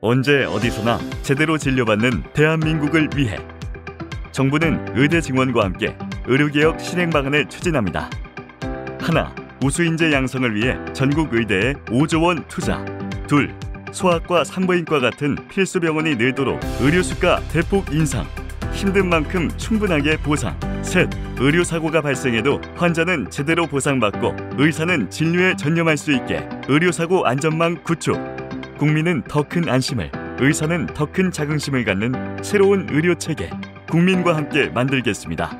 언제 어디서나 제대로 진료받는 대한민국을 위해 정부는 의대 증원과 함께 의료개혁 실행 방안을 추진합니다. 하나, 우수인재 양성을 위해 전국 의대에 5조 원 투자. 둘, 소아과 산부인과 같은 필수 병원이 늘도록 의료 수가 대폭 인상. 힘든 만큼 충분하게 보상. 셋, 의료 사고가 발생해도 환자는 제대로 보상받고 의사는 진료에 전념할 수 있게 의료 사고 안전망 구축. 국민은 더 큰 안심을, 의사는 더 큰 자긍심을 갖는 새로운 의료 체계. 국민과 함께 만들겠습니다.